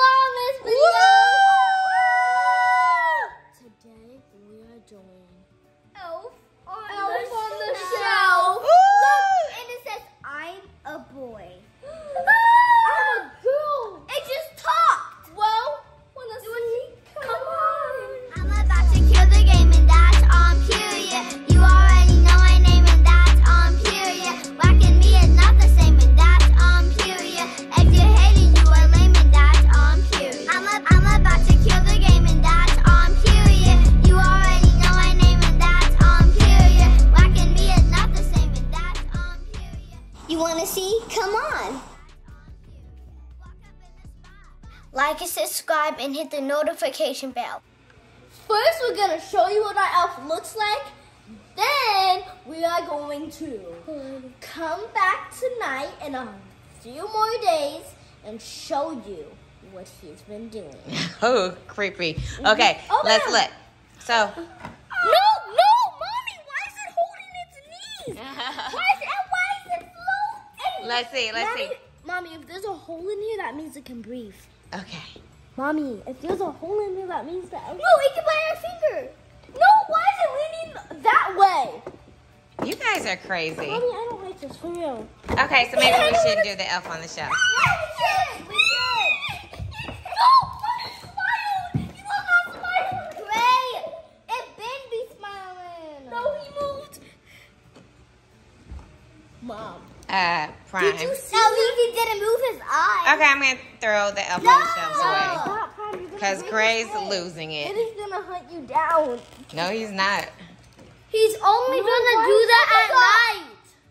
Vlogmas video. Today and hit the notification bell. First, we're gonna show you what our elf looks like. Then we are going to come back tonight in a few more days and show you what he's been doing. Oh, creepy. Mm-hmm. Okay, Oh, let's yeah. look. So, No, no, mommy, why is it holding its knees? Why is it, why is it floating? let's see, let's mommy, see. Mommy, if there's a hole in here, that means it can breathe. Okay. Mommy, if there's a hole in here, that means that. No, it can bite our finger. No, why is it leaning that way? You guys are crazy. Mommy, I don't like this for real. Okay, so maybe we shouldn't do the elf on the shelf. Yeah, we should. We should. No, mommy smiled. He not smiling. Great! It been be smiling. No, he moved. Mom. Uh, Prime. Did you see No, he didn't move his eyes. Okay, I'm gonna throw the elf on the shelves away. Stop, Prime. You're gonna Because Grey's his losing It it. is gonna hunt you down. No, he's not. He's only No, gonna do that at night.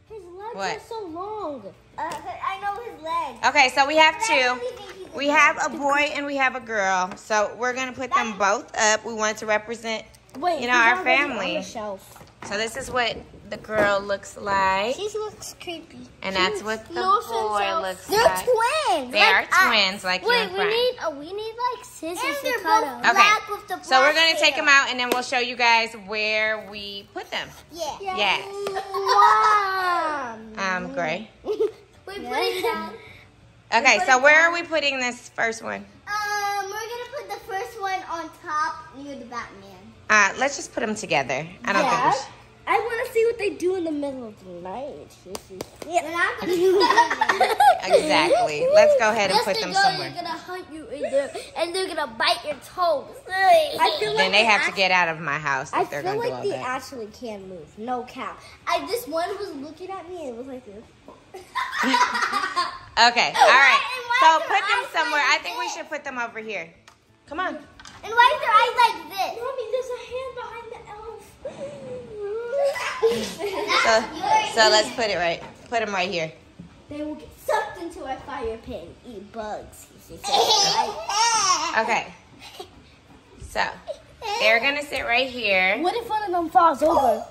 His legs What? are so long. Uh, I know his legs. Okay, so we have But two. really think he's We have a boy and we have a girl. So we're gonna put them both up. We want to represent. Wait, You know, our family. On the shelf. So this is what the girl looks like, She looks creepy. and that's what the No boy sense of- looks They're like. twins. They are like us. twins, like you Wait, and we need uh, we need like scissors And to they're cut both them. black with the So we're gonna take them out, and then we'll show you guys where we put them. Yeah. Yes. Mom. Um, Grey. We put it down. Okay, so where down. are we putting this first one? Um, we're gonna put the first one on top near the Batman. Uh, let's just put them together. I don't Yeah. think I want to see what they do in the middle of the night. Yeah. We're not gonna do we should. Exactly. Let's go ahead and Yes, put them go, somewhere. They're gonna hunt you in there, and they're gonna bite your toes. I feel Then they have to get out of my house I they're feel gonna like all they that. actually can move. No cap. I this one was looking at me and it was like this. Okay, all right. And why So put them eyes somewhere. I think we should put them over here. Come on. And why is their eyes like this? Mommy, there's a hand behind the elf. So, so let's put it right. Put them right here. they will get sucked into a fire pit and eat bugs. She said, right? Okay. So they're gonna sit right here. What if one of them falls over?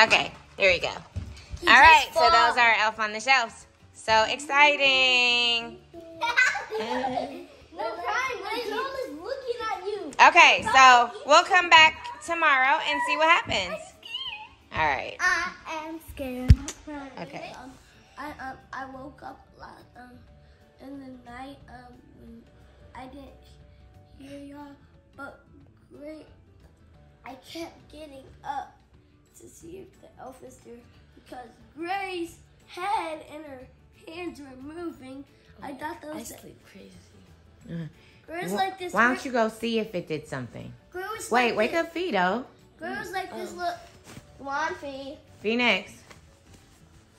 Okay, there we go. All right, so those are Elf on the Shelves. So exciting. No crime. My mom is looking at you. Okay, so we'll come back tomorrow and see what happens. All right. I am scared. Okay. Um, I um I woke up last um in the night um when I didn't hear y'all, but great. I kept getting up to see if the elf is there because Grey's head and her hands were moving. I thought that was sleep crazy. Grey's like this. Why don't you go see if it did something? Grey was Wait, like wake this. up, Fido. Grey was like this. Oh. Look, come on, Fee. Phoenix.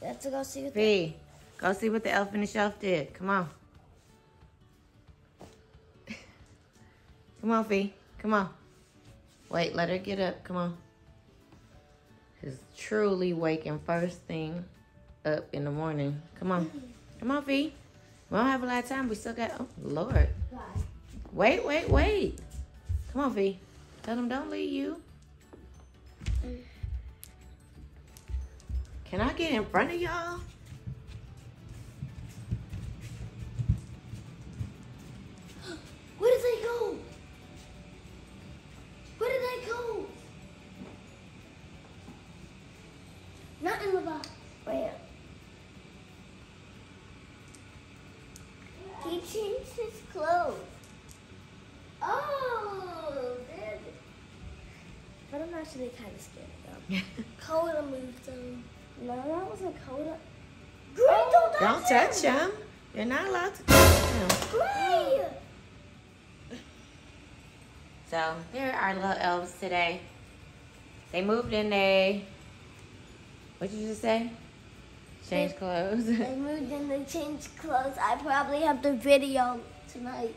Let's go see what. Fee. Go see what the elf on the shelf did. Come on. Come on, Fee. Come on. Wait, let her get up. Come on. She's truly waking first thing up in the morning. Come on. Come on, Fee. We don't have a lot of time. We still got. Oh, Lord. Wait, wait, wait. Come on, Fee. Tell them don't leave you. Can I get in front of y'all? Where did they go? Where did they go? Not in the box. Actually kind of scared of them. Coda moved them. No, that wasn't Coda. Grey, don't Don't touch them. You're not allowed to touch them. Grey! So there are little elves today. They moved in they what did you just say? Change clothes. They moved and they changed clothes. I probably have the video tonight.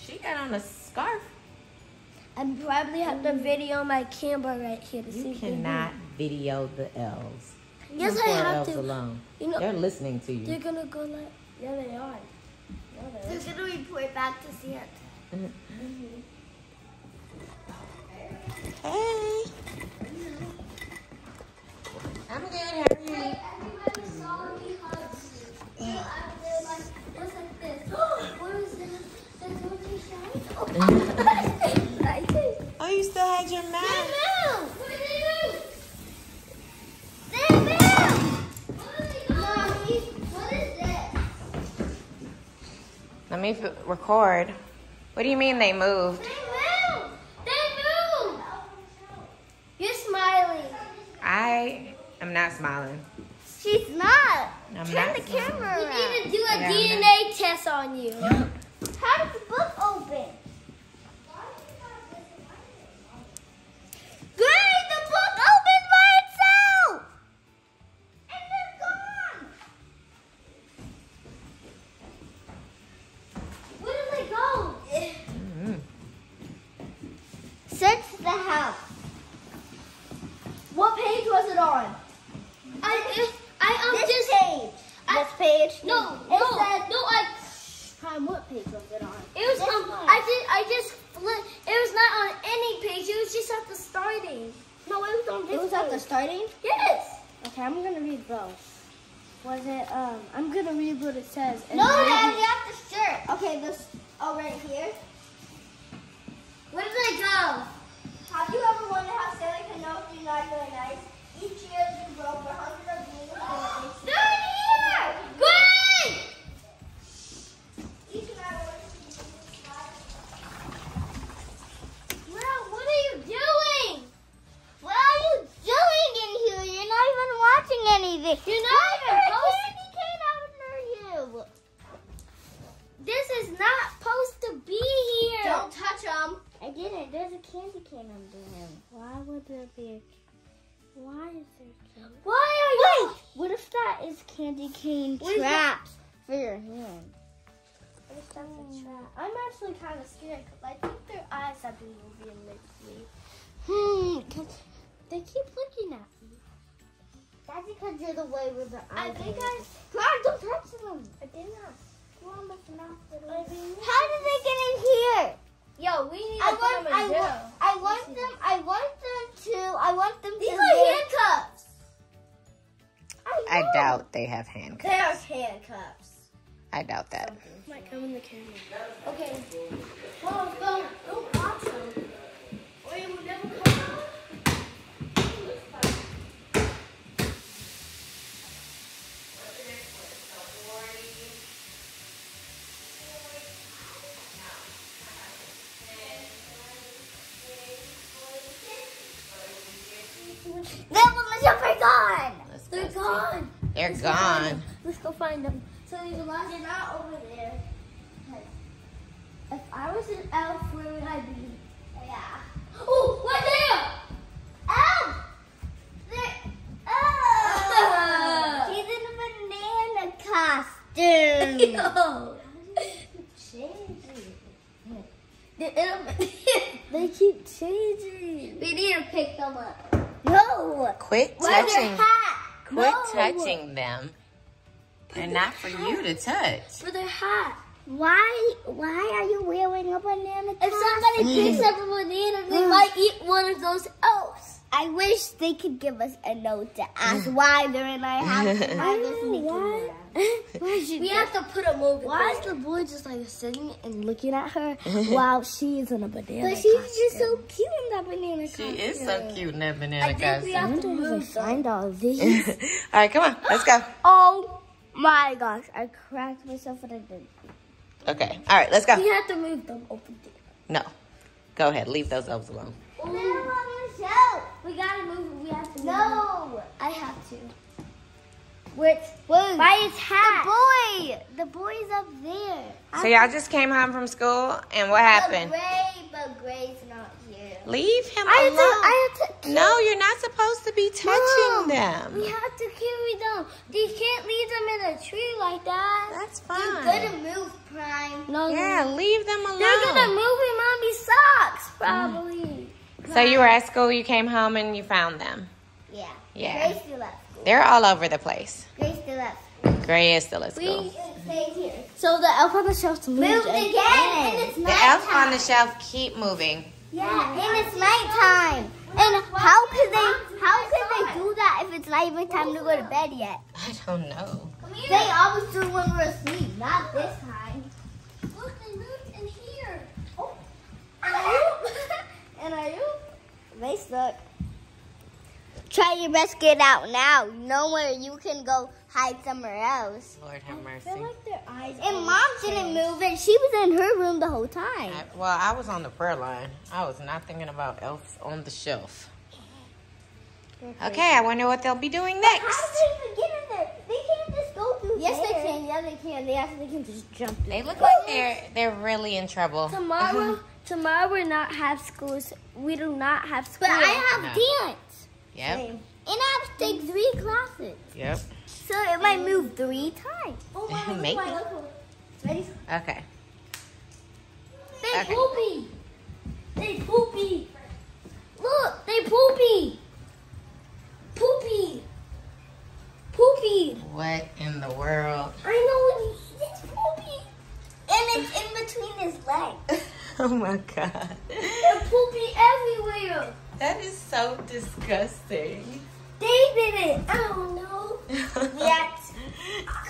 she got on a scarf. I probably have the video on my camera right here to see. You if they cannot video the elves. move. Yes, Leave I poor have elves to. alone. You know, They're listening to you. they're gonna go like. Yeah, they are. Yeah, they are. They're gonna report back to see it. Mm-hmm. Hey. I'm good. How are you? Everybody saw me hug you. They're like, what's like this? what is this? There's no shine. I. Oh, you still had your mask. move! What did they do? They move! Mommy, what is this? Let me f- record. What do you mean they moved? They move! They move! You're smiling. I am not smiling. She's not. I'm Turn not the smiling. camera around. We need to do a Yeah, DNA test on you. Okay, I'm gonna read both. Was it, um, I'm gonna read what it says. No, maybe- Daddy, have the shirt. Okay, this, oh, right here. Where did they go? Have you ever wondered how Santa can know if you're not really nice? Each year you grow over hundreds of years. They're in here! Great! Each and every one of these is Well, what are you doing? What are you doing in here? You're not even watching anything. You're not even post- candy cane out under you. This is not supposed to be here. Don't touch them. I didn't. There's a candy cane under him. Why would there be a? Why is there candy? Why are you? Wait, What if that is candy cane What traps for your hand? What if that's a trap? I'm actually kind of scared because I think their eyes have been moving lately. Hmm. they keep looking at me. That's because you're the way with the I eyes. think are. I, God, don't touch them. I did not. Well, I'm looking after How them. did they get in here? Yo, we need to I put want, them I in want, jail. I want them, I want them to, I want them These to. are live- handcuffs. I know. doubt they have handcuffs. They There's handcuffs. I doubt that. Might come in the camera. Okay. Come on, go. That one are gone. Let's They're see. gone. They're Let's gone. Let's go find them. So these lights are not over there. If I was an elf, where would I be? Yeah. Oh, right there! Oh! There. Oh! He's in a banana costume. Yo. They keep changing. We need to pick them up. No. Quit Where's touching. Quit No. touching them. They're not for you to touch. For their hat. Why? Why are you wearing a banana If somebody mm. picks up a banana, they mm. might eat one of those elves. I wish they could give us a note to ask why they're in our house. and why they're sneaking why? around. We have to put them over Why there. is the boy just like sitting and looking at her while she is in a banana? But she's just so cute in that banana She is so cute in that banana I think we have to costume. move them. find all these. All right, come on. Let's go. oh my gosh! I cracked myself and I didn't. Okay. All right, let's go. We have to move them over there. No. Go ahead. Leave those elves alone. Ooh. We gotta move. We have to. Move. No. I have to. Which Wait. by its hat. The boy. The boy's up there. So y'all just came home from school, and what The happened? grey, but grey's not here. Leave him I have to. alone. I have to. No, you're not supposed to be touching Mom, them. We have to carry them. You can't leave them in a tree like that. That's fine. You're gonna move, Prime. No, Yeah, leave them alone. they're gonna move in mommy's socks probably. So you were at school, you came home, and you found them. Yeah. Yeah. Grey's still at school. They're all over the place. Grey's still at school. Grey is still at school. We stay here. So the elf on the shelf moved, Moved again, and it's The nighttime. elf on the shelf keep moving. Yeah, and it's nighttime. And how could they? How could they do that if it's not even time to go to bed yet? I don't know. They always do when we're asleep, not this time. Look, they moved in here. Oh. And I and I They stuck. Try your best to get out now. Know where you can go hide somewhere else. Lord have mercy. I feel mercy. like their eyes. And always mom didn't move, and she was in her room the whole time. I- well, I was on the prayer line. I was not thinking about elves on the shelf. Okay, I wonder what they'll be doing next. How next. did they even get in there? They can't just go through Yes, there. they can. Yeah, they can. They actually can just jump. They look like they're they're really in trouble. Tomorrow, tomorrow we not have schools. We do not have school. But I have No. dance. Yep. And I have to take three classes. Yep. So it might move three times. Oh, Maybe. Ready? Okay. They Okay. poopy. They poopy. Look, they poopy. Poopy. Poopy. What in the world? I know what it's poopy. And it's in between his legs. Oh my god. They're poopy everywhere. That is so disgusting. They did it. I don't know.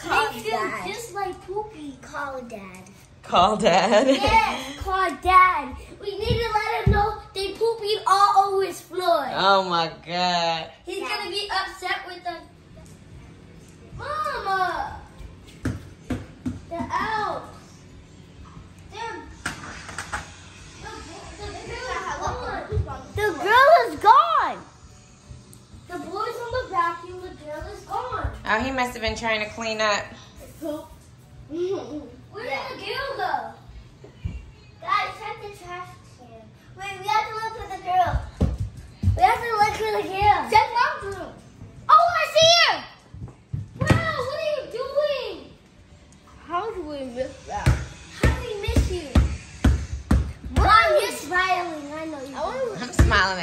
They feel dad. just like poopy. Call dad. Call dad. Yes, call dad. We need to let him know they pooping all over his floor. Oh my god. He's gonna be upset with us. Mama! The elves. They're. Gone. The boys on the vacuum, the girl is gone. Oh, he must have been trying to clean up. Where did the girl go? Guys, check the trash can. Wait, we have to look for the girl. We have to look for the girl. Check mom's room.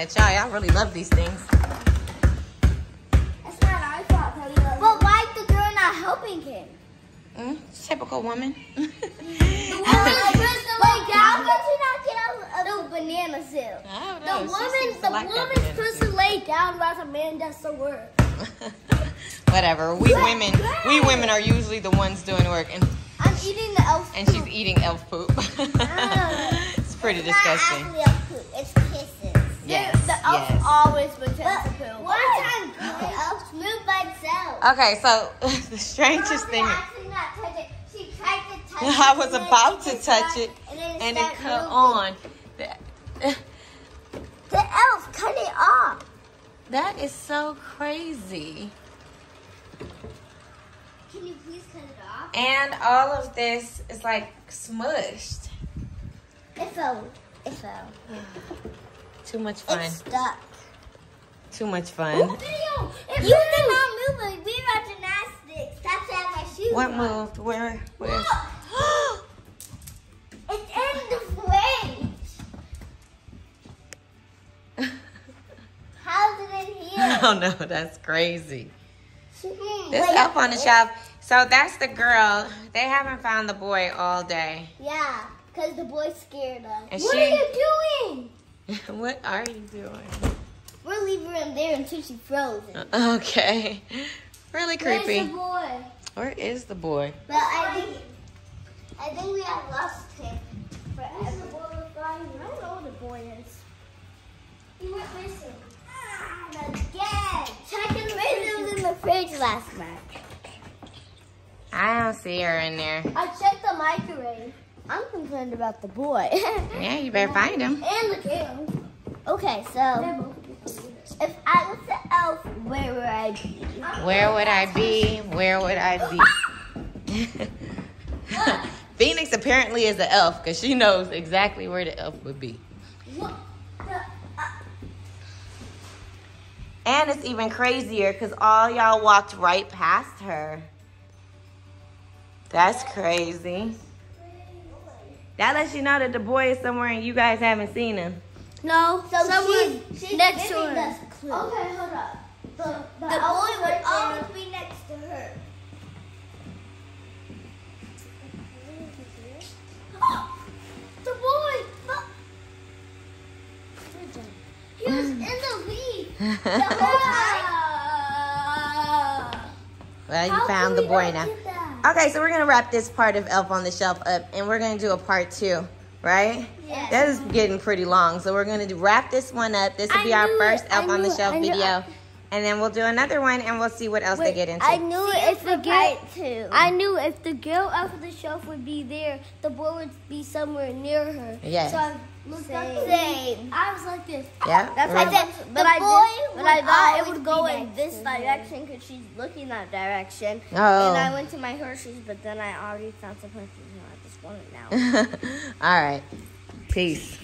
At y'all. Y'all really love these things. That's not our fault that But why is the girl not helping him? Mm, typical woman. The woman supposed to lay Like, how down. could you not get out of the banana seal? The woman, seems the like that woman's banana supposed to lay down while the man does the work. Whatever. We women, we women are usually the ones doing work, and I'm eating the elf and she's eating elf poop. it's pretty It's not disgusting. Yes. The elf yes. always pretends to poop. One time, the elf moved by itself. Okay, so the strangest thing. we actually not touch it. She tried to touch it. I was about to touch it, and, it cut moving. on. That- The elf cut it off. That is so crazy. Can you please cut it off? And all of this is like smushed. It fell. It fell. Too much fun. It's stuck. Too much fun. Video. It You did not move it. We were gymnastics. That's why my shoes. What on. moved? Where? Where? It's in the fridge. How's it in here? oh no, that's crazy. Hmm, This wait. up on the shelf. So that's the girl. They haven't found the boy all day. Yeah, because the boy scared us. And What she, are you doing? what are you doing? We're leaving her in there until she frozen. Okay. Really creepy. Where's the boy? Where is the boy? But I think, I think we have lost him Where's the forever. boy? I don't know where the boy is. He went missing. Ah, again. Check the fridge. Was in the fridge last night. I don't see her in there. I checked the microwave I'm concerned about the boy. Yeah, you better find him. and the kale. okay, so If I was the elf, where would I be? Where would I be? Where would I be? Phoenix apparently is the elf because she knows exactly where the elf would be. What the, uh, And it's even crazier because all y'all walked right past her. That's crazy. That lets you know that the boy is somewhere and you guys haven't seen him. no, So someone she's, she's next to giving her. us clues. Okay, hold up. The, the, The boy would right always be next to her. the boy! Look. He was mm. in the lead the whole time. Well, you How found the we boy now. Okay, so we're gonna wrap this part of Elf on the Shelf up, and we're gonna do a part two, right? Yes. That is getting pretty long, so we're gonna do, wrap this one up. This will I be our first it, Elf on the Shelf video, it. And then we'll do another one, and we'll see what else they get into. I knew See if the for girl, part. I knew if the girl off the shelf would be there, the boy would be somewhere near her. Yes. So I looked up. Same. the Same. I was like this. yeah. That's we're- I said did, the but I boy did, but would I thought it would go in this direction because she's looking that direction. Oh. And I went to my Hershey's, but then I already found some Hershey's and I just want it now. All right. Peace.